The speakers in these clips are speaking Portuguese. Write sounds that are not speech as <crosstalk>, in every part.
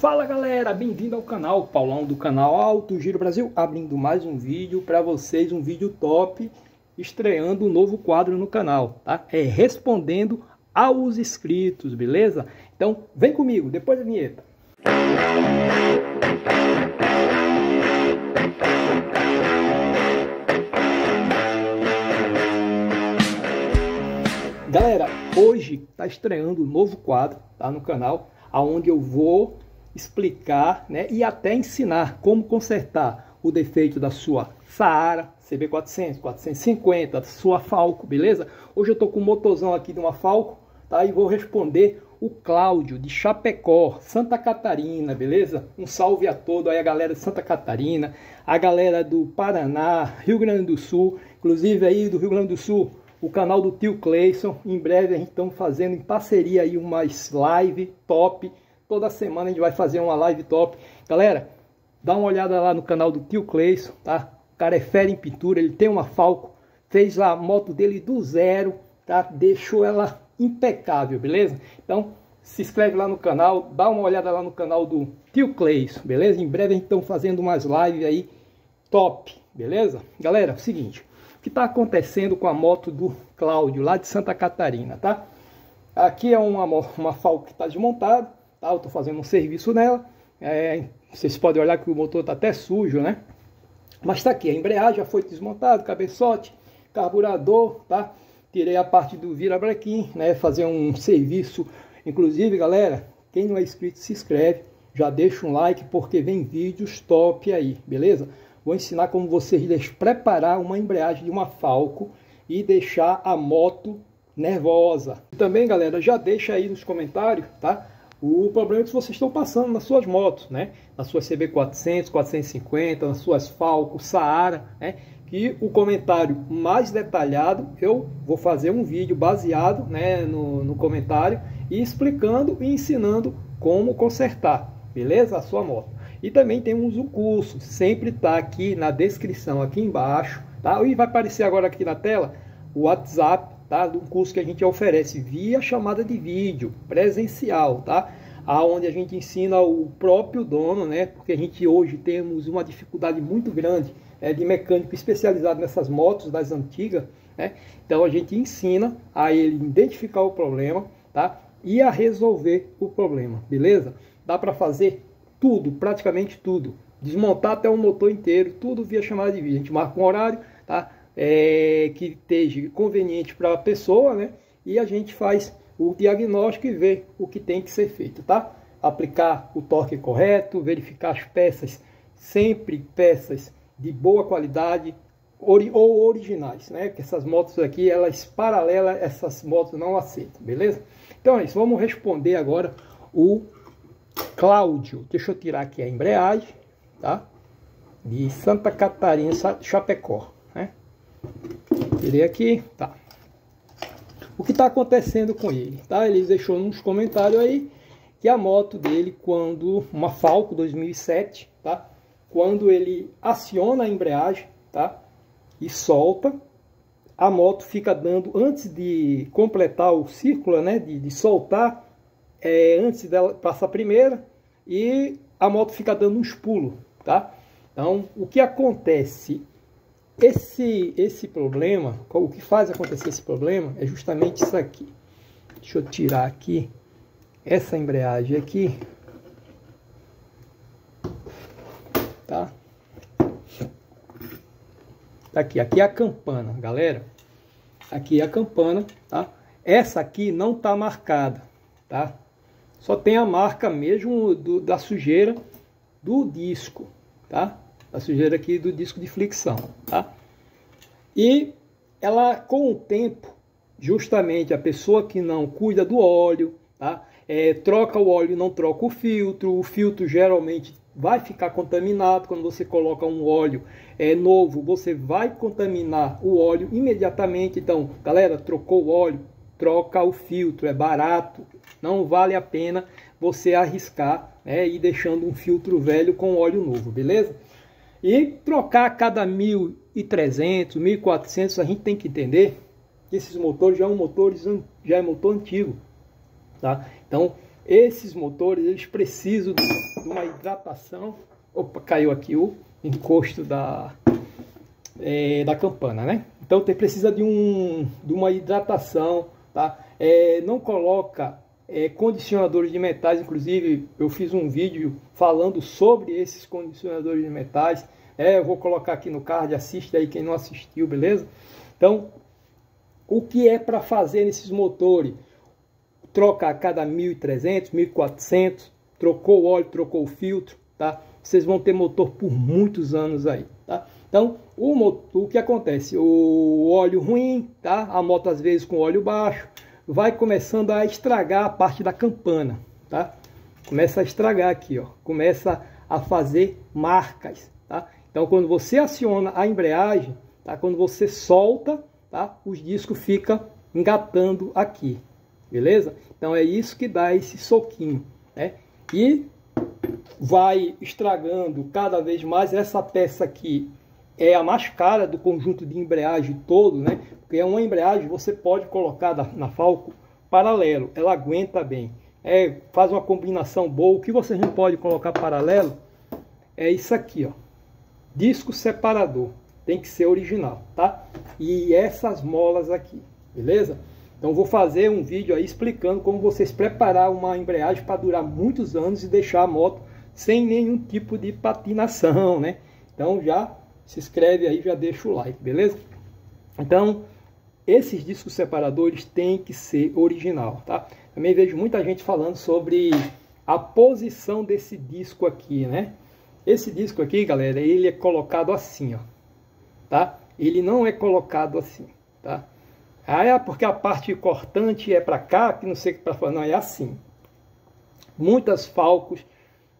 Fala galera, bem-vindo ao canal Paulão do canal Alto Giro Brasil, abrindo mais um vídeo para vocês, um vídeo top, estreando um novo quadro no canal, tá? É respondendo aos inscritos, beleza? Então vem comigo, depois da vinheta. Galera, hoje está estreando um novo quadro tá, no canal, aonde eu vou explicar né, e até ensinar como consertar o defeito da sua Saara CB400, 450, da sua Falco, beleza? Hoje eu estou com um motorzão aqui de uma Falco, tá? E vou responder o Cláudio de Chapecó, Santa Catarina, beleza? Um salve a todo aí a galera de Santa Catarina, a galera do Paraná, Rio Grande do Sul, inclusive aí do Rio Grande do Sul, o canal do tio Cleison. Em breve a gente está fazendo em parceria aí umas live top Toda semana a gente vai fazer uma live top. Galera, dá uma olhada lá no canal do tio Cleison, tá? O cara é fera em pintura, ele tem uma Falco, fez a moto dele do zero, tá? Deixou ela impecável, beleza? Então, se inscreve lá no canal, dá uma olhada lá no canal do tio Cleison, beleza? Em breve a gente está fazendo umas lives aí top, beleza? Galera, é o seguinte, o que está acontecendo com a moto do Cláudio, lá de Santa Catarina, tá? Aqui é uma, uma Falco que está desmontada, Tá? Eu estou fazendo um serviço nela. É, vocês podem olhar que o motor está até sujo, né? Mas está aqui, a embreagem já foi desmontada, cabeçote, carburador, tá? Tirei a parte do virabrequim, né? Fazer um serviço. Inclusive, galera, quem não é inscrito, se inscreve. Já deixa um like, porque vem vídeos top aí, beleza? Vou ensinar como vocês preparar uma embreagem de uma Falco e deixar a moto nervosa. Também, galera, já deixa aí nos comentários, tá? O problema é que vocês estão passando nas suas motos, né? Nas suas CB400, 450, nas suas Falco, Saara, né? Que o comentário mais detalhado eu vou fazer um vídeo baseado né, no, no comentário e explicando e ensinando como consertar, beleza? A sua moto. E também temos o curso, sempre está aqui na descrição, aqui embaixo, tá? E vai aparecer agora aqui na tela o WhatsApp tá? Do curso que a gente oferece via chamada de vídeo, presencial, tá? Aonde a gente ensina o próprio dono, né? Porque a gente hoje temos uma dificuldade muito grande é, de mecânico especializado nessas motos das antigas, né? Então a gente ensina a ele identificar o problema, tá? E a resolver o problema, beleza? Dá para fazer tudo, praticamente tudo. Desmontar até o motor inteiro, tudo via chamada de vídeo. A gente marca um horário, tá? É, que esteja conveniente para a pessoa, né? E a gente faz o diagnóstico e vê o que tem que ser feito, tá? Aplicar o torque correto, verificar as peças, sempre peças de boa qualidade ori ou originais, né? Que essas motos aqui, elas paralelas, essas motos não aceitam, beleza? Então é isso, vamos responder agora o Cláudio. Deixa eu tirar aqui a embreagem, tá? De Santa Catarina, Chapecó. Tirei aqui, tá. O que está acontecendo com ele? Tá? Ele deixou nos comentários aí que a moto dele, quando uma Falco 2007, tá? Quando ele aciona a embreagem, tá? E solta, a moto fica dando antes de completar o círculo, né? De, de soltar, é, antes dela passar a primeira e a moto fica dando uns pulos, tá? Então, o que acontece? Esse, esse problema, o que faz acontecer esse problema é justamente isso aqui. Deixa eu tirar aqui essa embreagem aqui. Tá? Tá aqui, aqui é a campana, galera. Aqui é a campana, tá? Essa aqui não tá marcada, tá? Só tem a marca mesmo do, da sujeira do disco, tá? A sujeira aqui do disco de flexão, tá? E ela, com o tempo, justamente a pessoa que não cuida do óleo, tá? É, troca o óleo não troca o filtro, o filtro geralmente vai ficar contaminado quando você coloca um óleo é, novo, você vai contaminar o óleo imediatamente. Então, galera, trocou o óleo, troca o filtro, é barato, não vale a pena você arriscar né, e deixando um filtro velho com óleo novo, beleza? E trocar cada 1.300, 1.400, a gente tem que entender que esses motores já, é um motor, já é motor antigo. Tá? Então, esses motores eles precisam de uma hidratação. Opa, caiu aqui o encosto da, é, da campana, né? Então tem, precisa de, um, de uma hidratação, tá? É, não coloca é, condicionadores de metais, inclusive eu fiz um vídeo falando sobre esses condicionadores de metais. É, eu vou colocar aqui no card, assiste aí quem não assistiu, beleza? Então, o que é para fazer nesses motores? Troca a cada 1.300, 1.400, trocou o óleo, trocou o filtro, tá? Vocês vão ter motor por muitos anos aí, tá? Então, o, motor, o que acontece? O óleo ruim, tá? A moto às vezes com óleo baixo, vai começando a estragar a parte da campana, tá? Começa a estragar aqui, ó. Começa a fazer marcas, tá? Então, quando você aciona a embreagem, tá? Quando você solta, tá? Os discos ficam engatando aqui, beleza? Então, é isso que dá esse soquinho, né? E vai estragando cada vez mais essa peça aqui é a mais cara do conjunto de embreagem todo, né? Porque é uma embreagem você pode colocar na, Falco paralelo, ela aguenta bem. É, faz uma combinação boa. O que você não pode colocar paralelo é isso aqui, ó. Disco separador. Tem que ser original, tá? E essas molas aqui, beleza? Então vou fazer um vídeo aí explicando como vocês preparar uma embreagem para durar muitos anos e deixar a moto sem nenhum tipo de patinação, né? Então já se inscreve aí, já deixa o like, beleza? Então, esses discos separadores têm que ser original, tá? Também vejo muita gente falando sobre a posição desse disco aqui, né? Esse disco aqui, galera, ele é colocado assim, ó, tá? Ele não é colocado assim, tá? Ah, é porque a parte cortante é para cá, que não sei o que para falar, não, é assim. Muitas falcos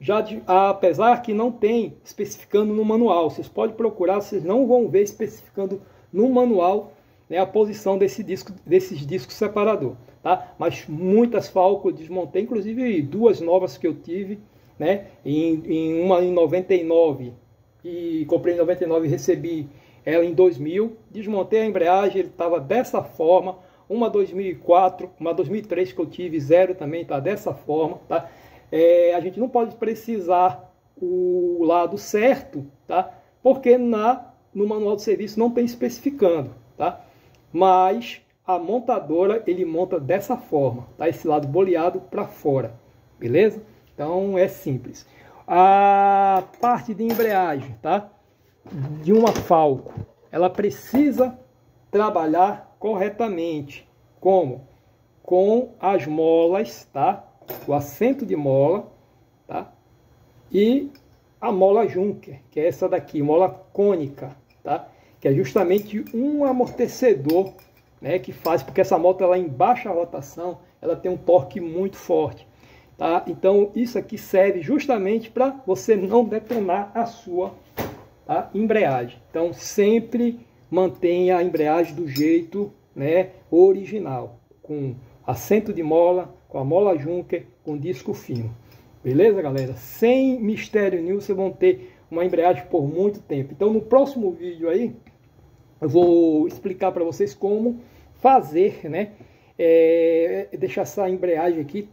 já de, apesar que não tem especificando no manual. Vocês podem procurar, vocês não vão ver especificando no manual né, a posição desse disco, desses discos separador. Tá? Mas muitas Falco eu desmontei, inclusive duas novas que eu tive, né, em, em uma em 99 e comprei em 99 e recebi ela em 2000. Desmontei a embreagem, ele estava dessa forma. Uma 2004, uma 2003 que eu tive, zero também, está dessa forma. Tá? é, a gente não pode precisar o lado certo, tá? Porque na, no manual de serviço não tem especificando, tá? Mas a montadora ele monta dessa forma, tá? Esse lado boleado para fora, beleza? Então é simples. A parte de embreagem, tá? De uma Falco, ela precisa trabalhar corretamente. Como? Com as molas, tá? o assento de mola, tá? E a mola Junker, que é essa daqui, mola cônica, tá? Que é justamente um amortecedor, né, que faz porque essa moto ela em baixa rotação, ela tem um torque muito forte, tá? Então isso aqui serve justamente para você não detonar a sua tá? embreagem. Então sempre mantenha a embreagem do jeito, né, original, com assento de mola, com a mola Junker com disco fino. Beleza, galera? Sem mistério nenhum, vocês vão ter uma embreagem por muito tempo. Então, no próximo vídeo aí, eu vou explicar para vocês como fazer, né? É, deixar essa embreagem aqui,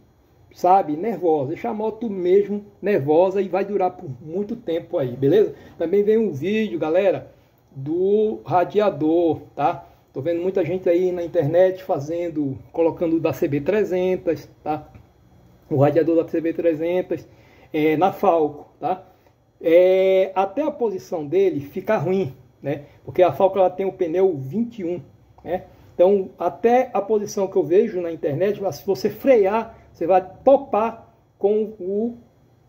sabe, nervosa. Deixar a moto mesmo nervosa e vai durar por muito tempo aí, beleza? Também vem um vídeo, galera, do radiador, tá? Tô vendo muita gente aí na internet fazendo, colocando da CB300, tá? O radiador da CB300 é, na Falco, tá? É, até a posição dele fica ruim, né? Porque a Falco ela tem o pneu 21, né? Então, até a posição que eu vejo na internet, se você frear, você vai topar com o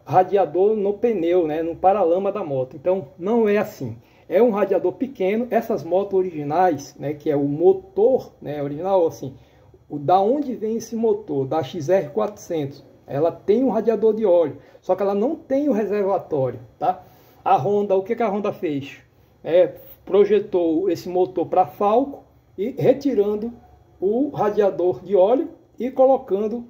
radiador no pneu, né? No paralama da moto. Então, não é assim. É um radiador pequeno. Essas motos originais, né, que é o motor, né, original assim, o da onde vem esse motor, da XR400, ela tem um radiador de óleo, só que ela não tem o reservatório, tá? A Honda, o que, que a Honda fez? É, projetou esse motor para Falco e retirando o radiador de óleo e colocando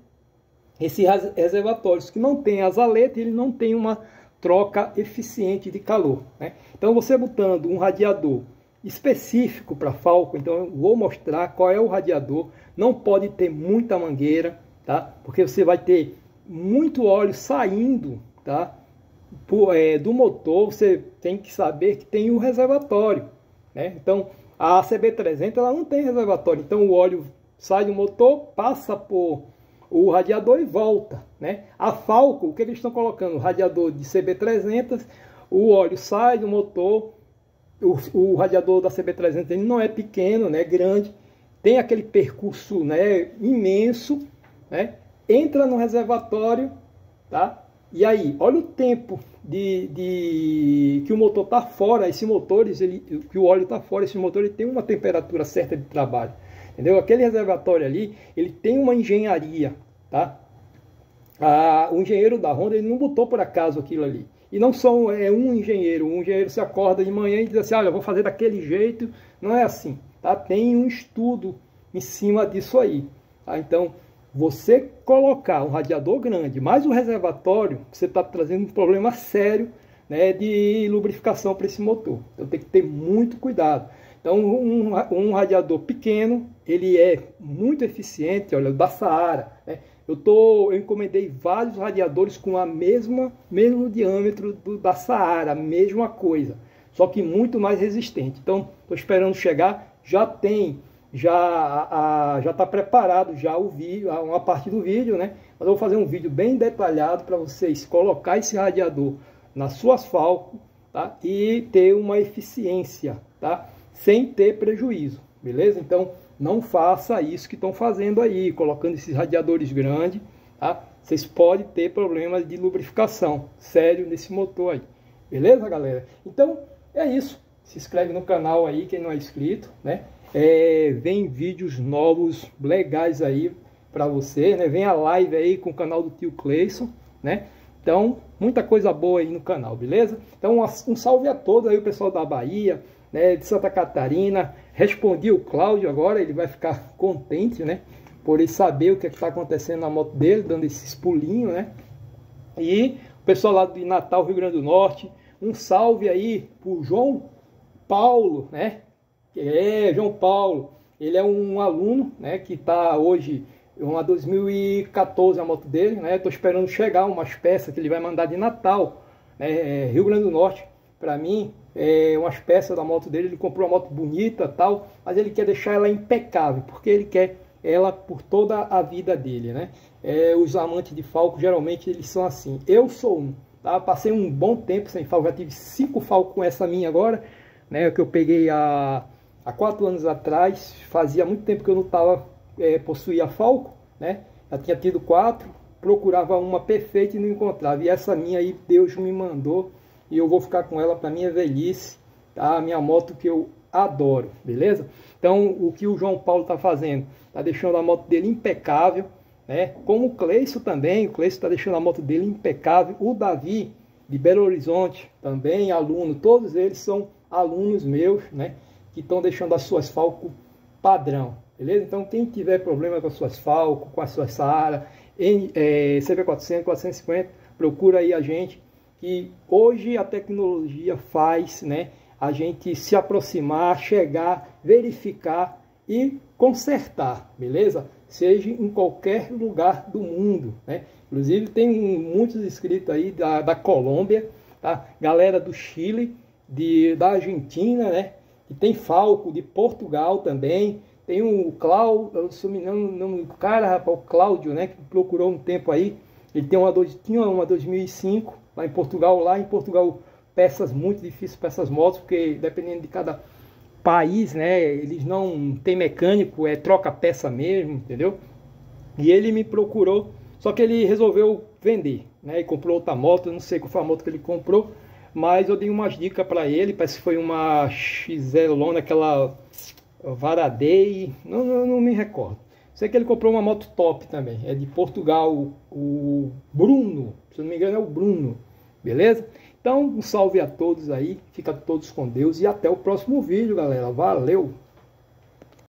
esses reservatórios que não tem as aletas, ele não tem uma troca eficiente de calor. Né? Então você botando um radiador específico para Falco, então eu vou mostrar qual é o radiador. Não pode ter muita mangueira, tá? Porque você vai ter muito óleo saindo, tá? É, do motor, você tem que saber que tem o reservatório, né? Então, a CB300 ela não tem reservatório, então o óleo sai do motor, passa por o radiador e volta, né? A Falco, o que eles estão colocando? O radiador de CB300, o óleo sai do motor, o, o radiador da CB300 ele não é pequeno, né? Grande, tem aquele percurso, né? Imenso, né? Entra no reservatório, tá? E aí, olha o tempo de, de que o motor está fora. Esses motores, ele, que o óleo está fora, esse motor ele tem uma temperatura certa de trabalho. Entendeu? Aquele reservatório ali, ele tem uma engenharia, tá? Ah, o engenheiro da Honda, ele não botou por acaso aquilo ali. E não só é um engenheiro, um engenheiro se acorda de manhã e diz assim, olha, vou fazer daquele jeito. Não é assim, tá? Tem um estudo em cima disso aí. Tá? Então, você colocar um radiador grande, mais o reservatório, você está trazendo um problema sério né, de lubrificação para esse motor. Então tem que ter muito cuidado. Então um, um, radiador pequeno, ele é muito eficiente, olha, da Saara. Né? Eu, tô, eu encomendei vários radiadores com a mesma mesmo diâmetro do, da Saara, mesma coisa, só que muito mais resistente. Então estou esperando chegar, já tem já já está preparado já o vídeo, uma parte do vídeo, né? Mas eu vou fazer um vídeo bem detalhado para vocês colocar esse radiador nas suas Falco, tá? E ter uma eficiência, tá? Sem ter prejuízo, beleza? Então não faça isso que estão fazendo aí, colocando esses radiadores grandes, tá? Vocês podem ter problemas de lubrificação sério nesse motor aí, beleza, galera? Então é isso. Se inscreve no canal aí quem não é inscrito, né? É, vem vídeos novos, legais aí para você, né? Vem a live aí com o canal do tio Cleison, né? Então, muita coisa boa aí no canal, beleza? Então, um salve a todos aí, o pessoal da Bahia, né, de Santa Catarina. Respondi o Cláudio agora, ele vai ficar <laughs> contente, né? Por ele saber o que é está acontecendo na moto dele, dando esses pulinhos, né? E o pessoal lá de Natal, Rio Grande do Norte, um salve aí pro João Paulo, né? É, João Paulo, ele é um aluno, né, que está hoje, uma 2014 a moto dele, né, estou esperando chegar umas peças que ele vai mandar de Natal, né, é, Rio Grande do Norte, para mim, é, umas peças da moto dele, ele comprou uma moto bonita tal, mas ele quer deixar ela impecável, porque ele quer ela por toda a vida dele, né, é, os amantes de Falco, geralmente, eles são assim, eu sou um, tá, passei um bom tempo sem Falco, já tive cinco Falco com essa minha agora, né, que eu peguei a há quatro anos atrás, fazia muito tempo que eu não estava, é, possuía Falco, né? Já tinha tido quatro, procurava uma perfeita e não encontrava. E essa minha aí Deus me mandou e eu vou ficar com ela para minha velhice, tá? A minha moto que eu adoro, beleza? Então, o que o João Paulo está fazendo? Está deixando a moto dele impecável, né? Como o Cleison também, o Cleison está deixando a moto dele impecável. O Davi, de Belo Horizonte, também aluno, todos eles são alunos meus, né? Que estão deixando as suas Falco padrão, beleza? Então, quem tiver problema com as suas Falco, com as suas Saara, em, é, CP400, 450, procura aí a gente, que hoje a tecnologia faz, né? A gente se aproximar, chegar, verificar e consertar, beleza? Seja em qualquer lugar do mundo, né? Inclusive tem muitos inscritos aí da, da Colômbia, tá? Galera do Chile, de, da Argentina, né? Que tem Falco de Portugal também. Tem o Cláudio, não engano, o cara, o Cláudio, né, que procurou um tempo aí. Ele tem uma, tinha uma 2005 lá em Portugal. Lá em Portugal, peças muito difíceis essas motos, porque dependendo de cada país, né, eles não tem mecânico, é troca peça mesmo, entendeu? E ele me procurou, só que ele resolveu vender, né, e comprou outra moto, não sei qual foi a moto que ele comprou, mas eu dei umas dicas para ele, parece que foi uma XL Lona, aquela Varadei, não, não, não, me recordo. Sei que ele comprou uma moto top também, é de Portugal, o Bruno, se não me engano é o Bruno, beleza? Então, um salve a todos aí, fica todos com Deus e até o próximo vídeo, galera. Valeu!